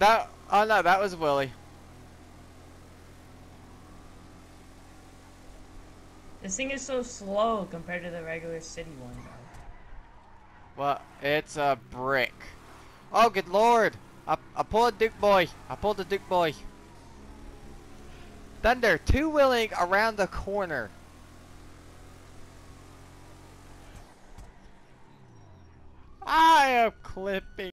That oh no, that was Willy. This thing is so slow compared to the regular city one. Though. Well, it's a brick. Oh, good lord! I, I pulled a Duke boy. I pulled the Duke boy. Thunder, two wheeling around the corner. I am clipping.